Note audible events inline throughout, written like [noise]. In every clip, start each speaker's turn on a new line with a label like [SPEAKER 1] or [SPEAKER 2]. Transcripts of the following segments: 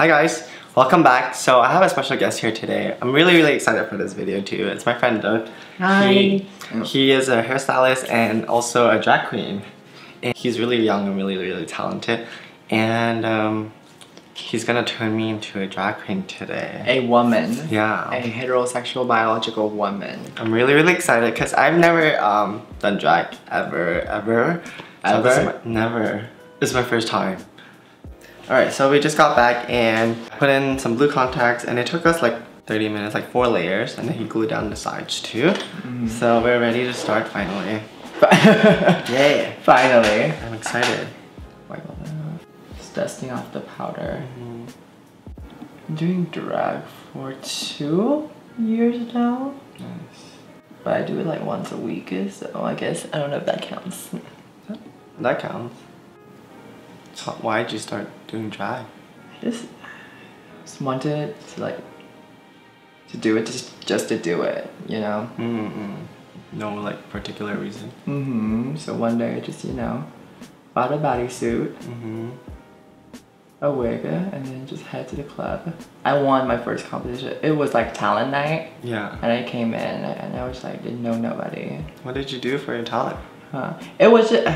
[SPEAKER 1] Hi guys, welcome back. So I have a special guest here today. I'm really really excited for this video too. It's my friend Duc.
[SPEAKER 2] Hi.
[SPEAKER 1] He, he is a hairstylist and also a drag queen. And he's really young and really really talented. And um, he's gonna turn me into a drag queen today.
[SPEAKER 2] A woman.
[SPEAKER 1] Yeah.
[SPEAKER 2] A heterosexual biological woman.
[SPEAKER 1] I'm really really excited because I've never um, done drag ever ever. So
[SPEAKER 2] Ever?
[SPEAKER 1] my- never. This is my first time. Alright, so we just got back and put in some blue contacts and it took us like 30 minutes, like four layers, and then he glued down the sides too.
[SPEAKER 2] Mm-hmm.
[SPEAKER 1] So we're ready to start finally. [laughs] Yay!
[SPEAKER 2] Finally.
[SPEAKER 1] I'm excited.
[SPEAKER 2] Wiggle that out. Just dusting off the powder.
[SPEAKER 1] Mm-hmm.
[SPEAKER 2] I'm doing drag for two years now.
[SPEAKER 1] Nice.
[SPEAKER 2] But I do it like once a week, so I guess I don't know if that counts.
[SPEAKER 1] That counts. So why did you start doing drag?
[SPEAKER 2] I just, just wanted to like to do it just just to do it, you know.
[SPEAKER 1] Mm-mm. No like particular reason.
[SPEAKER 2] Mm-hmm. So one day I just you know bought a bodysuit,
[SPEAKER 1] Mm-hmm.
[SPEAKER 2] a wig, and then just head to the club. I won my first competition. It was like talent night,
[SPEAKER 1] Yeah.
[SPEAKER 2] and I came in and I was like didn't know nobody.
[SPEAKER 1] What did you do for your talent?
[SPEAKER 2] Huh. It was just,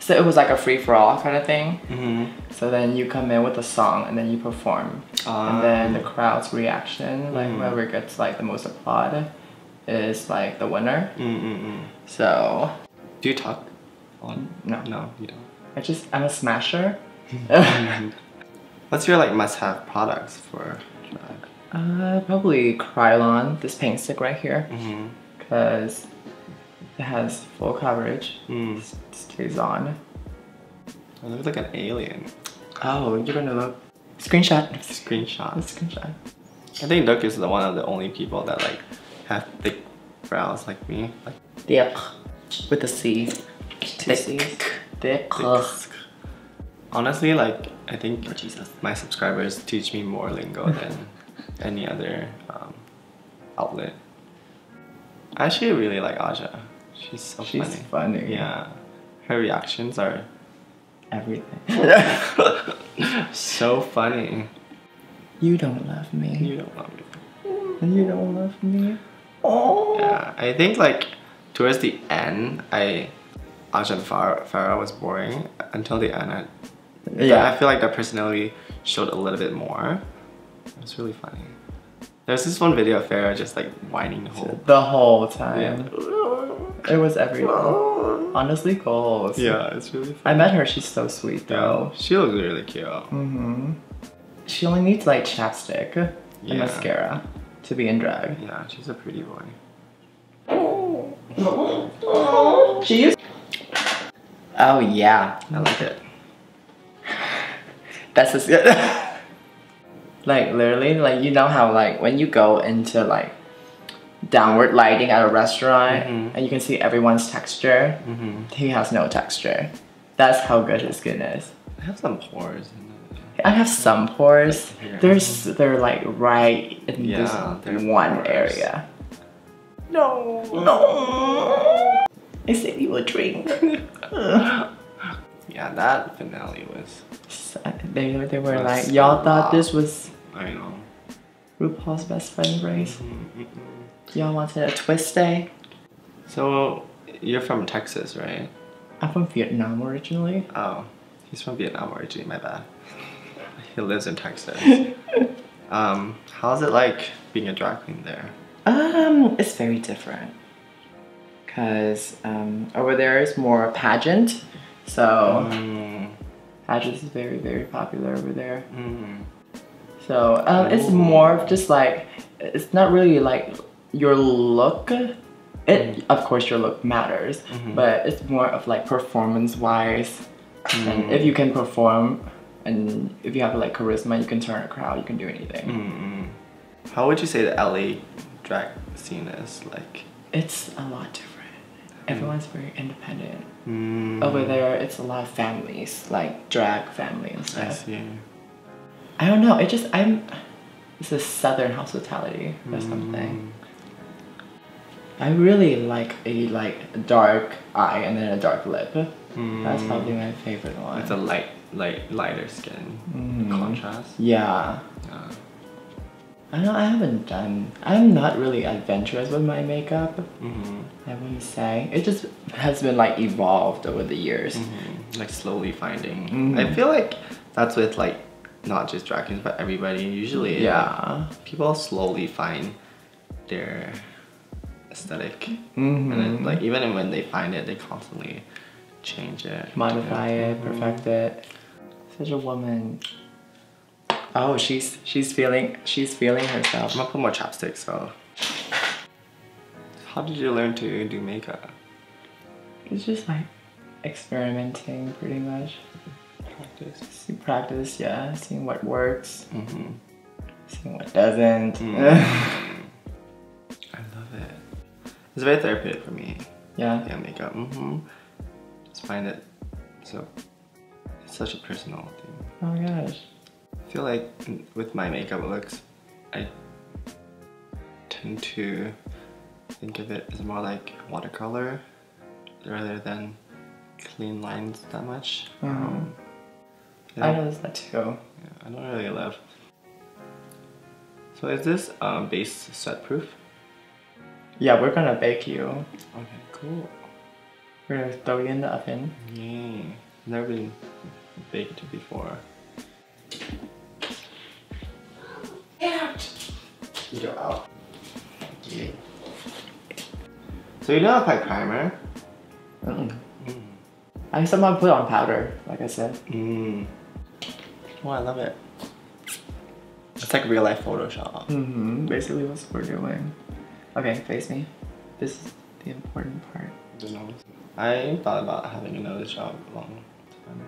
[SPEAKER 2] so it was like a free for all kind of thing.
[SPEAKER 1] Mm-hmm.
[SPEAKER 2] So then you come in with a song and then you perform. and then the crowd's reaction, like
[SPEAKER 1] Mm.
[SPEAKER 2] whoever gets like the most applaud, is like the winner.
[SPEAKER 1] Mm-mm-mm.
[SPEAKER 2] So
[SPEAKER 1] Do you talk? On?
[SPEAKER 2] no,
[SPEAKER 1] No, you don't.
[SPEAKER 2] I just I'm a smasher. [laughs]
[SPEAKER 1] What's your like must-have products for drag?
[SPEAKER 2] uh, probably Kryolan, this paint stick right here,
[SPEAKER 1] Mm-hmm.
[SPEAKER 2] It has full coverage.
[SPEAKER 1] Mm.
[SPEAKER 2] Stays on.
[SPEAKER 1] I look like an alien.
[SPEAKER 2] Oh, you're gonna look. Screenshot.
[SPEAKER 1] Screenshot.
[SPEAKER 2] Screenshot.
[SPEAKER 1] I think Duc is the one of the only people that like have thick brows like me. Like
[SPEAKER 2] Thick. With a C. Two C's. Thick.
[SPEAKER 1] thick. Honestly, like I think
[SPEAKER 2] Oh, Jesus.
[SPEAKER 1] my subscribers teach me more lingo [laughs] than any other um, outlet. I actually really like Aja. She's so
[SPEAKER 2] She's
[SPEAKER 1] funny.
[SPEAKER 2] funny.
[SPEAKER 1] Yeah, her reactions are
[SPEAKER 2] Everything. [laughs]
[SPEAKER 1] so funny.
[SPEAKER 2] You don't love me.
[SPEAKER 1] You don't love me.
[SPEAKER 2] You don't love me. Oh.
[SPEAKER 1] Yeah, I think like towards the end, I Aja and Farrah, Farrah was boring until the end. I,
[SPEAKER 2] Yeah.
[SPEAKER 1] I feel like their personality showed a little bit more. It was really funny. There's this one video of Farrah just like whining the whole.
[SPEAKER 2] The whole time.
[SPEAKER 1] Yeah.
[SPEAKER 2] It was everything. Honestly, goals.
[SPEAKER 1] Yeah, it's really
[SPEAKER 2] fun.
[SPEAKER 1] I
[SPEAKER 2] met her. She's so sweet
[SPEAKER 1] Yeah,
[SPEAKER 2] though.
[SPEAKER 1] she looks really cute.
[SPEAKER 2] Mm-hmm. She only needs like chapstick and mascara to be in drag.
[SPEAKER 1] Yeah, she's a pretty boy.
[SPEAKER 2] She used. Oh yeah,
[SPEAKER 1] I like it. [laughs]
[SPEAKER 2] that's just [laughs] like literally like you know how like when you go into like downward lighting at a restaurant
[SPEAKER 1] Mhm.
[SPEAKER 2] and you can see everyone's texture.
[SPEAKER 1] Mm-hmm.
[SPEAKER 2] He has no texture. That's how good his skin is.
[SPEAKER 1] I have some pores.
[SPEAKER 2] I have some pores.
[SPEAKER 1] Like here.
[SPEAKER 2] There's they're like right in
[SPEAKER 1] Yeah,
[SPEAKER 2] this one
[SPEAKER 1] pores.
[SPEAKER 2] area. No, no. I said you would drink. [laughs]
[SPEAKER 1] Yeah, that finale was.
[SPEAKER 2] they they were
[SPEAKER 1] Was
[SPEAKER 2] like y'all thought this was
[SPEAKER 1] I know.
[SPEAKER 2] RuPaul's best friend race. Y'all wanted a twist day.
[SPEAKER 1] So you're from Texas, right?
[SPEAKER 2] I'm from Vietnam originally.
[SPEAKER 1] Oh, he's from Vietnam originally. My bad. [laughs] He lives in Texas. [laughs] um, how's it like being a drag queen there?
[SPEAKER 2] Um, it's very different. Cause um, over there is more pageant, so
[SPEAKER 1] Mm,
[SPEAKER 2] pageant is very very popular over there.
[SPEAKER 1] mm,
[SPEAKER 2] So um, it's more of just like it's not really like your look. It of course your look matters,
[SPEAKER 1] Mhm.
[SPEAKER 2] but it's more of like performance wise. And
[SPEAKER 1] Mm.
[SPEAKER 2] if you can perform and if you have like charisma, you can turn a crowd. You can do anything.
[SPEAKER 1] mm, mm. How would you say the LA drag scene is like?
[SPEAKER 2] It's a lot different. Everyone's very independent.
[SPEAKER 1] Mm,
[SPEAKER 2] Over there, it's a lot of families, like drag family and
[SPEAKER 1] I
[SPEAKER 2] stuff.
[SPEAKER 1] see.
[SPEAKER 2] I don't know. It just I'm. It's a southern hospitality or
[SPEAKER 1] Mm.
[SPEAKER 2] something. I really like a like dark eye and then a dark lip. That's
[SPEAKER 1] Mm.
[SPEAKER 2] probably my favorite one.
[SPEAKER 1] It's a light, light, lighter skin
[SPEAKER 2] Mhm.
[SPEAKER 1] contrast.
[SPEAKER 2] yeah.
[SPEAKER 1] Yeah.
[SPEAKER 2] I know I haven't done. I'm not really adventurous with my makeup.
[SPEAKER 1] Mm-hmm.
[SPEAKER 2] I wouldn't say it just has been like evolved over the years.
[SPEAKER 1] Like slowly finding.
[SPEAKER 2] Mhm.
[SPEAKER 1] I feel like that's with like not just dragons but everybody. Usually,
[SPEAKER 2] Yeah.
[SPEAKER 1] people slowly find their aesthetic,
[SPEAKER 2] Mm-hmm.
[SPEAKER 1] and then like even when they find it, they constantly change it,
[SPEAKER 2] modify it, perfect it. Such a woman. Oh, she's she's feeling she's feeling herself.
[SPEAKER 1] I'm gonna put more chapstick. So, how did you learn to do makeup?
[SPEAKER 2] It's just like experimenting, pretty much.
[SPEAKER 1] Practice.
[SPEAKER 2] See, practice, yeah, seeing what works,
[SPEAKER 1] Mm-hmm.
[SPEAKER 2] seeing what doesn't.
[SPEAKER 1] Mm. [laughs] I. It's very therapeutic for me.
[SPEAKER 2] yeah.
[SPEAKER 1] Yeah, makeup. Mm-hmm. Just find it so. It's such a personal thing.
[SPEAKER 2] Oh my gosh.
[SPEAKER 1] I feel like with my makeup looks, I tend to think of it as more like watercolor rather than clean lines that much.
[SPEAKER 2] Mhm.
[SPEAKER 1] Um,
[SPEAKER 2] I
[SPEAKER 1] yeah,
[SPEAKER 2] noticed that too.
[SPEAKER 1] yeah, I don't really love. So is this um, base sweat proof?
[SPEAKER 2] Yeah, we're gonna bake you.
[SPEAKER 1] Okay, cool.
[SPEAKER 2] We're gonna throw you in the oven.
[SPEAKER 1] Yay. Never been baked before. Out. You're out. Yeah. So you don't apply primer?
[SPEAKER 2] Mm.
[SPEAKER 1] Mm.
[SPEAKER 2] I somehow put on powder, like I said.
[SPEAKER 1] Mm. Oh, I love it. It's like real life Photoshop.
[SPEAKER 2] Mm-hmm. Basically, what's we're doing. Okay, face me. This is the important part.
[SPEAKER 1] The nose. I thought about having a nose job a long time.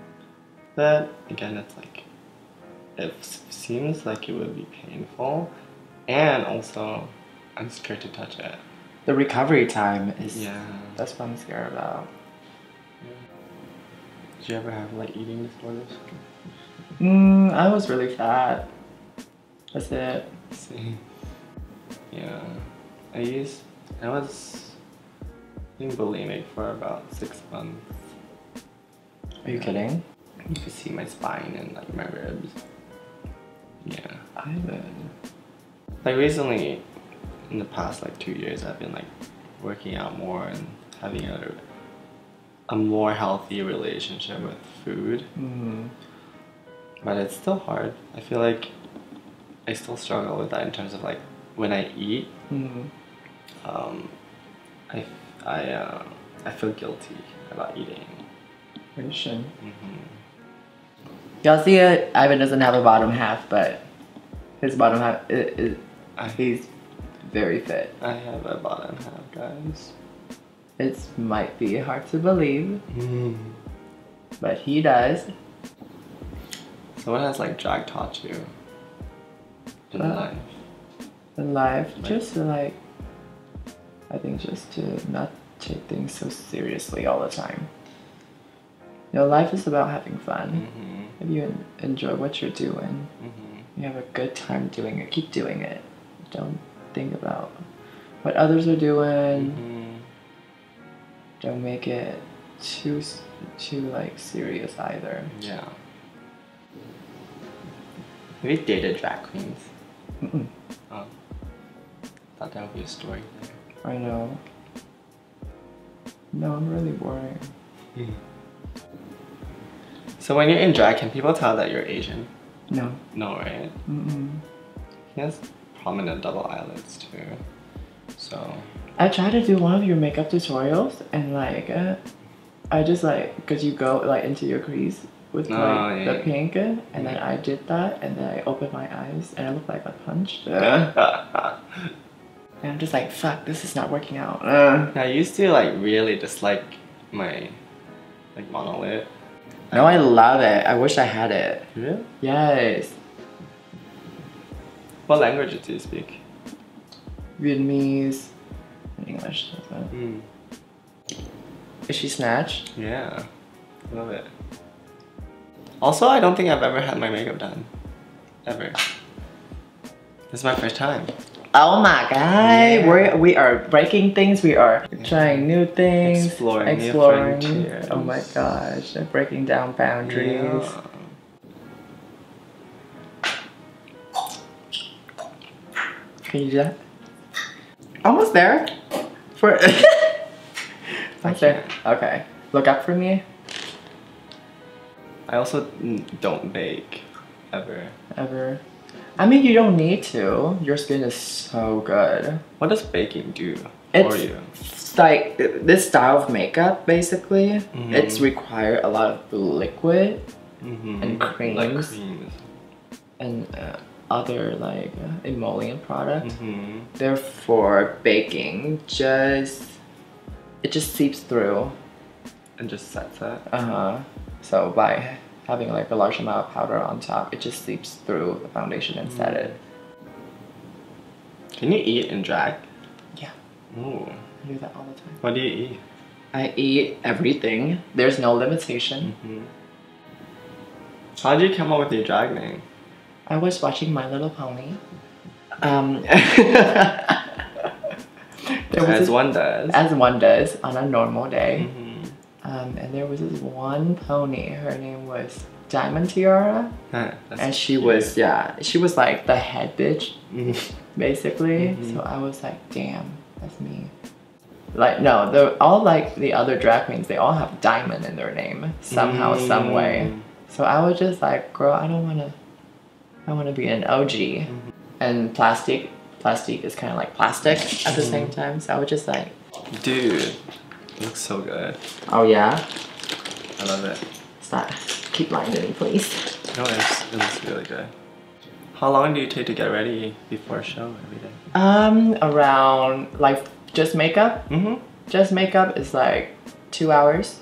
[SPEAKER 1] But again, it's like, it seems like it would be painful. And also, I'm scared to touch it.
[SPEAKER 2] The recovery time is.
[SPEAKER 1] Yeah.
[SPEAKER 2] That's what I'm scared about.
[SPEAKER 1] Did you ever have like eating disorders?
[SPEAKER 2] Mm, I was really fat. That's it.
[SPEAKER 1] See. [laughs] Yeah. I used, I was being bulimic for about six months.
[SPEAKER 2] Are you kidding?
[SPEAKER 1] You could see my spine and like my ribs. Yeah.
[SPEAKER 2] Ivan.
[SPEAKER 1] Like recently, in the past like two years, I've been like working out more and having a a more healthy relationship with food.
[SPEAKER 2] Mm.
[SPEAKER 1] But it's still hard. I feel like I still struggle with that in terms of like when I eat,
[SPEAKER 2] Mm.
[SPEAKER 1] Um, I I uh, I feel guilty about eating.
[SPEAKER 2] You should.
[SPEAKER 1] hmm
[SPEAKER 2] Y'all see it? Ivan doesn't have a bottom half, but his bottom half is, is he's very fit.
[SPEAKER 1] I have a bottom half, guys.
[SPEAKER 2] It might be hard to believe,
[SPEAKER 1] Mm.
[SPEAKER 2] but he does.
[SPEAKER 1] So what has like drag taught you in
[SPEAKER 2] Uh,
[SPEAKER 1] life?
[SPEAKER 2] in life.
[SPEAKER 1] Like-
[SPEAKER 2] Just like, I think just to not take things so seriously all the time. You know, life is about having fun.
[SPEAKER 1] hmm
[SPEAKER 2] If you enjoy what you're doing,
[SPEAKER 1] hmm
[SPEAKER 2] you have a good time doing it. Keep doing it. Don't think about what others are doing.
[SPEAKER 1] hmm
[SPEAKER 2] Don't make it too too like serious either.
[SPEAKER 1] Yeah. Have you dated drag queens?
[SPEAKER 2] Mm-mm.
[SPEAKER 1] Oh. Thought that would be a story there.
[SPEAKER 2] I know. No, I'm really boring.
[SPEAKER 1] So when you're in drag, can people tell that you're Asian?
[SPEAKER 2] No.
[SPEAKER 1] No, right?
[SPEAKER 2] Mm-mm.
[SPEAKER 1] He has prominent double eyelids too. So
[SPEAKER 2] I tried to do one of your makeup tutorials and like uh, I just like cause you go like into your crease with
[SPEAKER 1] Oh,
[SPEAKER 2] like
[SPEAKER 1] yeah.
[SPEAKER 2] the pink and then I did that and then I opened my eyes and I looked like I punched [laughs] [laughs] and I'm just like fuck this is not working out. Uh.
[SPEAKER 1] I used to like really dislike my like monolid.
[SPEAKER 2] No, I love it. I wish I had it.
[SPEAKER 1] Really?
[SPEAKER 2] Yes.
[SPEAKER 1] What languages do you speak?
[SPEAKER 2] Vietnamese and English. that's.
[SPEAKER 1] Mm.
[SPEAKER 2] Is she snatched?
[SPEAKER 1] Yeah, love it. Also, I don't think I've ever had my makeup done. Ever. This is my first time.
[SPEAKER 2] Oh my god,
[SPEAKER 1] Yeah.
[SPEAKER 2] we're, we are breaking things, we are trying new things,
[SPEAKER 1] Exploring new
[SPEAKER 2] exploring.
[SPEAKER 1] frontiers.
[SPEAKER 2] Oh my gosh, breaking down boundaries.
[SPEAKER 1] Yeah.
[SPEAKER 2] Can you do that? Almost there. For [laughs] there. Okay. Look up for me.
[SPEAKER 1] I also don't bake ever.
[SPEAKER 2] Ever. I mean, you don't need to. Your skin is so good.
[SPEAKER 1] What does baking do for
[SPEAKER 2] It's-
[SPEAKER 1] you?
[SPEAKER 2] It's like this style of makeup, basically.
[SPEAKER 1] Mhm.
[SPEAKER 2] It's require a lot of liquid
[SPEAKER 1] Mm-hmm.
[SPEAKER 2] And
[SPEAKER 1] Like
[SPEAKER 2] creams.
[SPEAKER 1] creams.
[SPEAKER 2] and uh, other like uh, emollient products.
[SPEAKER 1] Mm-hmm.
[SPEAKER 2] Therefore, baking just it just seeps through.
[SPEAKER 1] And just sets it.
[SPEAKER 2] Uh huh. So by having like a large amount of powder on top, it just seeps through the foundation and set it.
[SPEAKER 1] Can you eat and drag?
[SPEAKER 2] Yeah.
[SPEAKER 1] Ooh.
[SPEAKER 2] I do that all the time.
[SPEAKER 1] What do you eat?
[SPEAKER 2] I eat everything. There's no limitation.
[SPEAKER 1] Mm-hmm. How did you come up with your drag name?
[SPEAKER 2] I was watching My Little Pony. Um, [laughs]
[SPEAKER 1] As one does.
[SPEAKER 2] as one does on a normal day.
[SPEAKER 1] Mhm.
[SPEAKER 2] Um, and there was this one pony. Her name was Diamond Tiara,
[SPEAKER 1] Huh,
[SPEAKER 2] and she
[SPEAKER 1] cute.
[SPEAKER 2] was yeah, she was like the head bitch
[SPEAKER 1] Mhm.
[SPEAKER 2] basically.
[SPEAKER 1] Mhm.
[SPEAKER 2] So I was like, damn, that's me. Like no, they're all like the other drag queens, they all have diamond in their name somehow, some way.
[SPEAKER 1] Mm.
[SPEAKER 2] So I was just like, girl, I don't wanna, I wanna be an OG.
[SPEAKER 1] Mm-hmm.
[SPEAKER 2] And Plastique, plastic is kind of like plastic at the
[SPEAKER 1] Mm-hmm.
[SPEAKER 2] same time. So I was just like,
[SPEAKER 1] Dude, looks so good.
[SPEAKER 2] oh yeah,
[SPEAKER 1] I love it.
[SPEAKER 2] stop, keep lying to me, please.
[SPEAKER 1] No, it's, it looks really good. How long do you take to get ready before a show every day?
[SPEAKER 2] Um, around like just makeup.
[SPEAKER 1] Mm-hmm.
[SPEAKER 2] Just makeup is like two hours.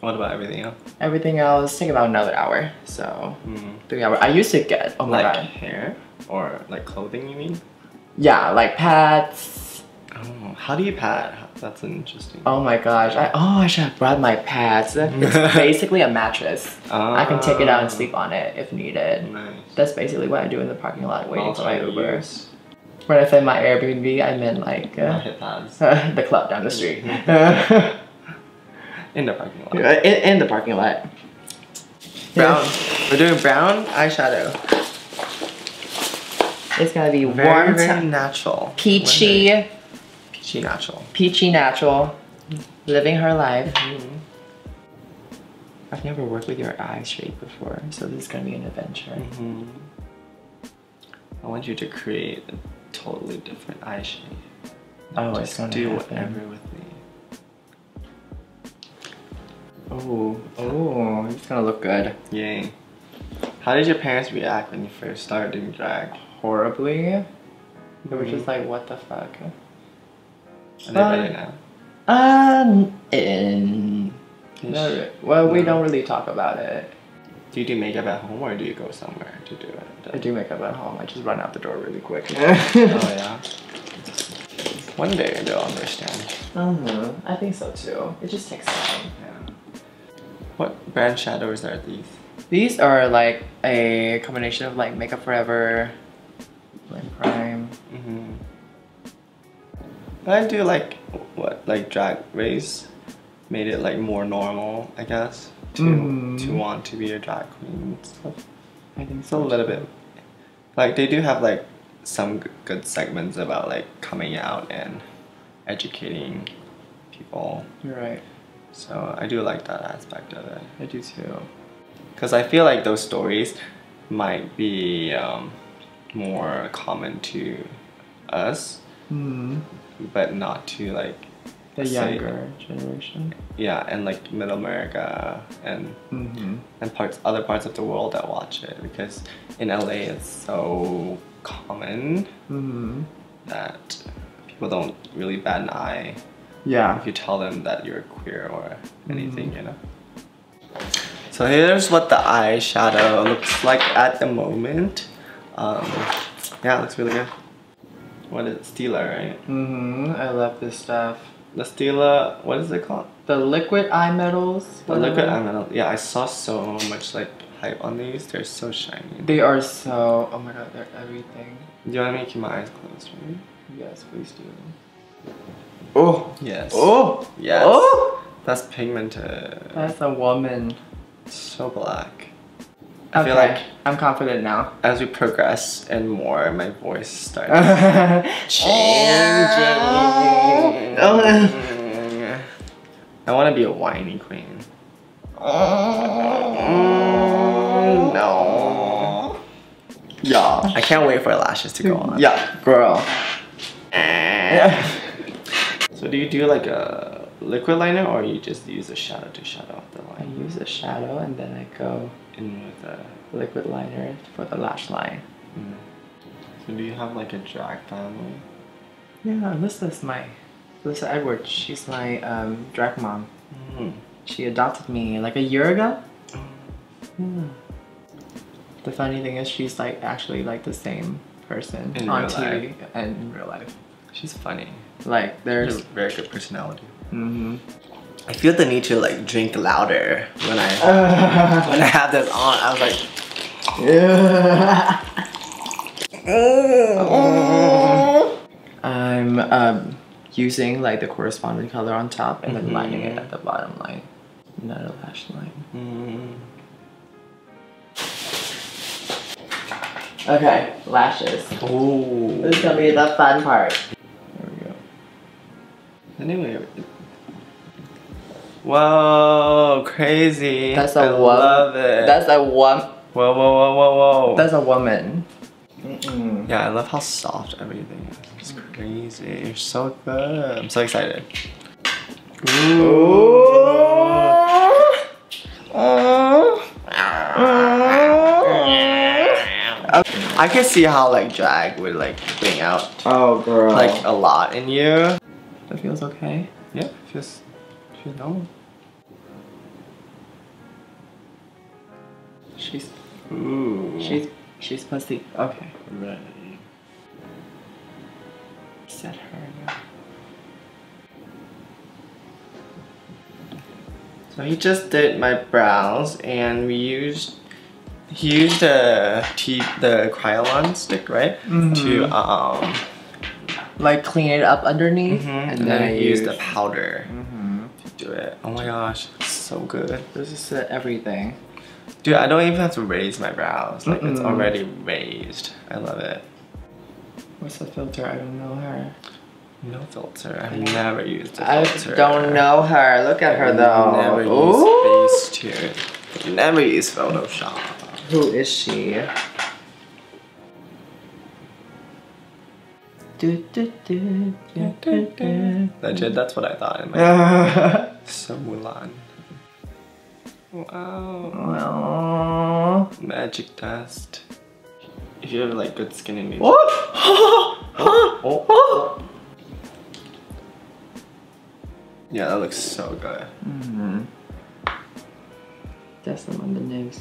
[SPEAKER 1] What about everything else?
[SPEAKER 2] Everything else take about another hour. So
[SPEAKER 1] Mm.
[SPEAKER 2] three hours. I used to get oh my
[SPEAKER 1] Like
[SPEAKER 2] god.
[SPEAKER 1] hair or like clothing? You mean?
[SPEAKER 2] Yeah, like pads.
[SPEAKER 1] Oh, how do you pat? That's an interesting.
[SPEAKER 2] Oh my gosh. I oh I should have brought my pads. It's [laughs] basically a mattress. I can take it out and
[SPEAKER 1] Ah.
[SPEAKER 2] sleep on it if needed.
[SPEAKER 1] Nice.
[SPEAKER 2] That's basically what I do in the parking lot waiting for my Uber. When I said my Airbnb, I meant like uh, [laughs] the club down the street. [laughs]
[SPEAKER 1] In the parking lot.
[SPEAKER 2] in, in the parking lot.
[SPEAKER 1] Brown. We're doing brown eyeshadow.
[SPEAKER 2] It's gonna be
[SPEAKER 1] Very,
[SPEAKER 2] warm,
[SPEAKER 1] very natural.
[SPEAKER 2] peachy,
[SPEAKER 1] Wonder. Peachy natural.
[SPEAKER 2] peachy natural, living her life.
[SPEAKER 1] Mm-hmm.
[SPEAKER 2] I've never worked with your eye shape before, so this is gonna be an adventure.
[SPEAKER 1] Mm-hmm. I want you to create a totally different eye shape.
[SPEAKER 2] Oh, it's
[SPEAKER 1] Just
[SPEAKER 2] gonna
[SPEAKER 1] do
[SPEAKER 2] happen.
[SPEAKER 1] whatever with me.
[SPEAKER 2] Oh, oh, it's gonna look good.
[SPEAKER 1] Yay. How did your parents react when you first started doing drag?
[SPEAKER 2] Horribly. They were just like, what the fuck?
[SPEAKER 1] Are they
[SPEAKER 2] Uh,
[SPEAKER 1] better now?
[SPEAKER 2] Um, in, no, well, we
[SPEAKER 1] No.
[SPEAKER 2] don't really talk about it.
[SPEAKER 1] Do you do makeup at home or do you go somewhere to do it?
[SPEAKER 2] I do makeup at home. I just run out the door really quick. [laughs]
[SPEAKER 1] Oh yeah. One day they'll understand.
[SPEAKER 2] uh-huh. I think so too. It just takes time.
[SPEAKER 1] Yeah. What brand shadows are these?
[SPEAKER 2] These are like a combination of like Makeup Forever, Blend Prime.
[SPEAKER 1] I do like what like drag race made it like more normal, I guess, to
[SPEAKER 2] Mhm.
[SPEAKER 1] to want to be a drag queen and stuff.
[SPEAKER 2] I think
[SPEAKER 1] It's a little bit like they do have like some good segments about like coming out and educating people.
[SPEAKER 2] You're right.
[SPEAKER 1] So I do like that aspect of it.
[SPEAKER 2] I do too.
[SPEAKER 1] Because I feel like those stories might be um, more common to us,
[SPEAKER 2] Hmm.
[SPEAKER 1] But not to like
[SPEAKER 2] The
[SPEAKER 1] say-
[SPEAKER 2] younger generation.
[SPEAKER 1] yeah, and like Middle America and
[SPEAKER 2] Mm-hmm.
[SPEAKER 1] and parts other parts of the world that watch it because in LA it's so common
[SPEAKER 2] Mm-hmm.
[SPEAKER 1] that people don't really bat an eye
[SPEAKER 2] Yeah.
[SPEAKER 1] if you tell them that you're queer or anything, you know. So here's what the eyeshadow looks like at the moment. Um, yeah, it looks really good. What is it? Stila, right?
[SPEAKER 2] Mm-hmm. I love this stuff.
[SPEAKER 1] The Stila, what is it called?
[SPEAKER 2] The liquid eye metals.
[SPEAKER 1] The liquid eye metal. Yeah, I saw so much like hype on these. They're so shiny.
[SPEAKER 2] They are so. Oh my god, they're everything.
[SPEAKER 1] Do you want me to keep my eyes closed, for right?
[SPEAKER 2] Yes, please do. Oh.
[SPEAKER 1] Yes.
[SPEAKER 2] Oh.
[SPEAKER 1] Yes.
[SPEAKER 2] Oh.
[SPEAKER 1] That's pigmented.
[SPEAKER 2] That's a woman.
[SPEAKER 1] so black.
[SPEAKER 2] I
[SPEAKER 1] I feel like
[SPEAKER 2] I'm confident now.
[SPEAKER 1] as we progress and more, my voice starts
[SPEAKER 2] Changing. [laughs]
[SPEAKER 1] changing. I want to be a whiny queen. Mm, no.
[SPEAKER 2] Yeah.
[SPEAKER 1] I can't wait for lashes to go on.
[SPEAKER 2] Yeah, girl. [laughs]
[SPEAKER 1] So do you do like a liquid liner or you just use a shadow to shadow off the line?
[SPEAKER 2] I use a shadow and then I go
[SPEAKER 1] In with a.
[SPEAKER 2] liquid liner for the lash line.
[SPEAKER 1] Mm. So do you have like a drag family?
[SPEAKER 2] Yeah, Alyssa's my Alyssa Edwards. She's my um, drag mom.
[SPEAKER 1] Mm.
[SPEAKER 2] She adopted me like a year ago. Yeah. The funny thing is, she's like actually like the same person
[SPEAKER 1] In
[SPEAKER 2] on TV and in real life.
[SPEAKER 1] She's funny.
[SPEAKER 2] Like there's.
[SPEAKER 1] very good personality.
[SPEAKER 2] Mm-hmm.
[SPEAKER 1] I feel the need to like drink louder when I [laughs] when I have this on. I was like, yeah. [laughs]
[SPEAKER 2] I'm um, using like the corresponding color on top and then lining it
[SPEAKER 1] Mhm.
[SPEAKER 2] at the bottom line, not a lash line.
[SPEAKER 1] mm.
[SPEAKER 2] Okay, lashes.
[SPEAKER 1] oh.
[SPEAKER 2] This is gonna be the fun part. There we go.
[SPEAKER 1] Anyway. Whoa, crazy.
[SPEAKER 2] That's a
[SPEAKER 1] I
[SPEAKER 2] wo-
[SPEAKER 1] love it.
[SPEAKER 2] That's a one.
[SPEAKER 1] whoa, whoa, whoa, whoa, whoa.
[SPEAKER 2] That's a woman. Mm-mm.
[SPEAKER 1] yeah, I love how soft everything is. It's crazy. You're so good. I'm so excited. I can see how like drag would like bring out
[SPEAKER 2] Oh, girl.
[SPEAKER 1] like a lot in you.
[SPEAKER 2] that feels okay.
[SPEAKER 1] Yeah, just feels normal. Ooh.
[SPEAKER 2] she's she's pussy. Okay.
[SPEAKER 1] right.
[SPEAKER 2] Set her.
[SPEAKER 1] So he just did my brows and we used he used the tea the Kryolan stick, right?
[SPEAKER 2] Mhm.
[SPEAKER 1] To um
[SPEAKER 2] Like clean it up underneath,
[SPEAKER 1] and, then I used the powder
[SPEAKER 2] Mm-hmm.
[SPEAKER 1] to do it. Oh my gosh, so good.
[SPEAKER 2] This is everything.
[SPEAKER 1] Dude, I don't even have to raise my brows. Like it's
[SPEAKER 2] Mm-mm.
[SPEAKER 1] already raised. I love it.
[SPEAKER 2] What's the filter? I don't know her.
[SPEAKER 1] No filter. I've never used a
[SPEAKER 2] I
[SPEAKER 1] filter.
[SPEAKER 2] I don't know her. Look at her
[SPEAKER 1] I've
[SPEAKER 2] though.
[SPEAKER 1] Never
[SPEAKER 2] Ooh.
[SPEAKER 1] used Facetune. Never used Photoshop.
[SPEAKER 2] Who is she? Do, do, do, do, do, do.
[SPEAKER 1] Legit, that's what I thought in my [laughs] So Mulan. Wow.
[SPEAKER 2] well.
[SPEAKER 1] Magic dust. If you have like good skin in you. [laughs]
[SPEAKER 2] Oh.
[SPEAKER 1] Oh, oh. Yeah, that looks so good.
[SPEAKER 2] Mm-hmm. That's them on the nose.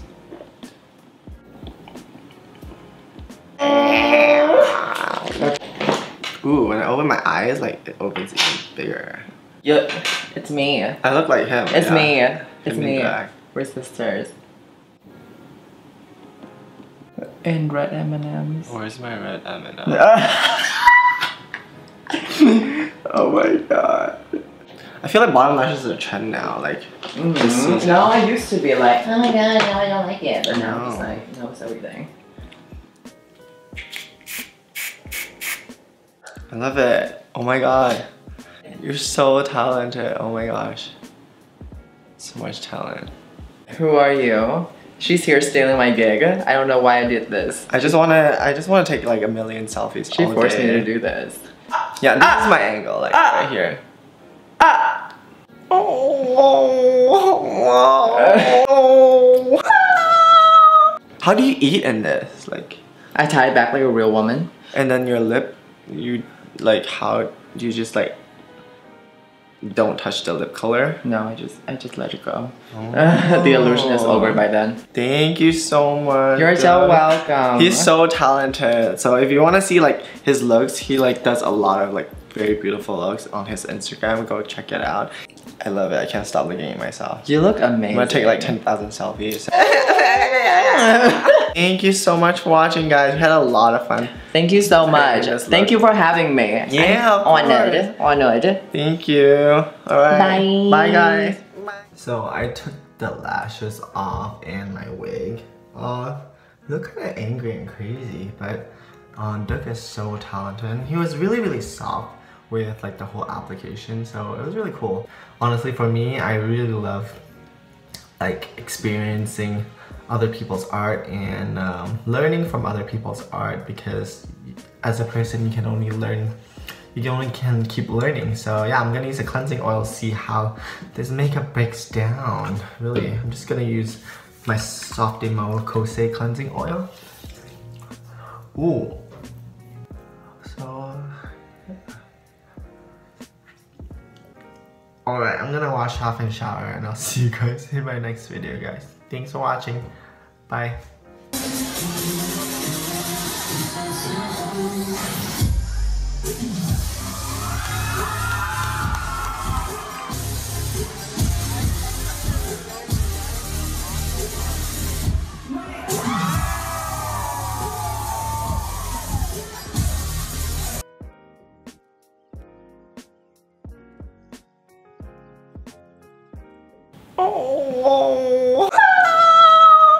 [SPEAKER 1] Ooh, when I open my eyes, like it opens even bigger.
[SPEAKER 2] Yep, it's me.
[SPEAKER 1] I look like him.
[SPEAKER 2] It's
[SPEAKER 1] yeah.
[SPEAKER 2] me. It's
[SPEAKER 1] Him
[SPEAKER 2] me. We're sisters. And red M&Ms.
[SPEAKER 1] Where's my red M&M? [laughs] oh my god. I feel like bottom lashes is a trend now. Like, this
[SPEAKER 2] Mhm. No, I used to be like, oh my god, now I don't like it. But now
[SPEAKER 1] No.
[SPEAKER 2] like, no, it's everything.
[SPEAKER 1] I love it. Oh my god. You're so talented. Oh my gosh. So much talent.
[SPEAKER 2] Who are you? She's here stealing my gig. I don't know why I did this.
[SPEAKER 1] I just wanna I just wanna take like a million selfies.
[SPEAKER 2] She forced
[SPEAKER 1] day.
[SPEAKER 2] me to do this.
[SPEAKER 1] Yeah, this is my angle, like
[SPEAKER 2] Ah!
[SPEAKER 1] right here.
[SPEAKER 2] Ah! [laughs]
[SPEAKER 1] How do you eat in this? Like
[SPEAKER 2] I tie it back like a real woman.
[SPEAKER 1] and then your lip, you like how do you just like don't touch the lip color?
[SPEAKER 2] No, I just I just let it go. [laughs] the illusion is over by then.
[SPEAKER 1] Thank you so much.
[SPEAKER 2] You're so welcome.
[SPEAKER 1] He's so talented. So if you want to see like his looks, he like does a lot of like very beautiful looks on his Instagram. Go check it out. I love it. I can't stop looking at myself.
[SPEAKER 2] You look amazing.
[SPEAKER 1] I'm gonna take like 10,000 selfies. [laughs] [laughs] Thank you so much for watching, guys. We had a lot of fun.
[SPEAKER 2] Thank you so much. Thank you for having me.
[SPEAKER 1] Yeah, of
[SPEAKER 2] I'm honored. Honored.
[SPEAKER 1] Thank you. Alright.
[SPEAKER 2] Bye.
[SPEAKER 1] Bye, guys. So I took the lashes off and my wig off. Look kind of angry and crazy, but um, Duc is so talented. And he was really, really soft with like the whole application, so it was really cool. Honestly, for me, I really love like experiencing other people's art and um, learning from other people's art because as a person you can only learn you only can keep learning. So yeah I'm gonna use a cleansing oil see how this makeup breaks down. Really I'm just gonna use my Softymo Kose cleansing oil. Ooh. So Alright, I'm gonna wash off and shower and I'll [laughs] see you guys in my next video guys. Thanks for watching. Bye.